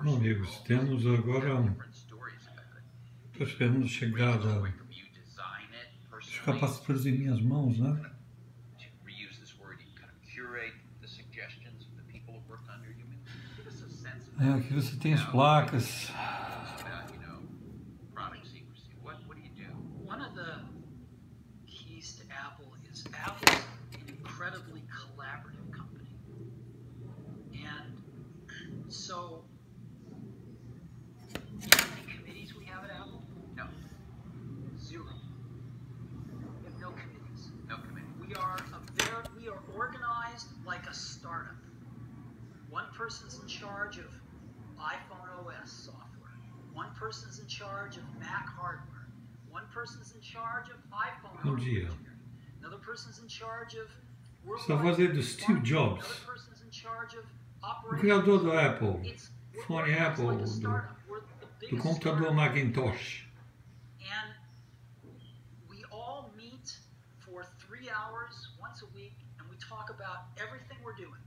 Bom, amigos, temos agora. Estou esperando chegar a, os capacitores em minhas mãos, né? É, aqui você tem as placas. One organized like a startup. One person's in charge of iPhone OS software. One person's in charge of Mac hardware. One person's in charge of iPhone Bom hardware. dia. Another person's in charge of Essa voz é do Steve Jobs, Another person's in charge of o criador do Apple, fone Apple, a do, startup. We're the do computador. Macintosh. And we all meet for three hours once a week and we talk about everything we're doing.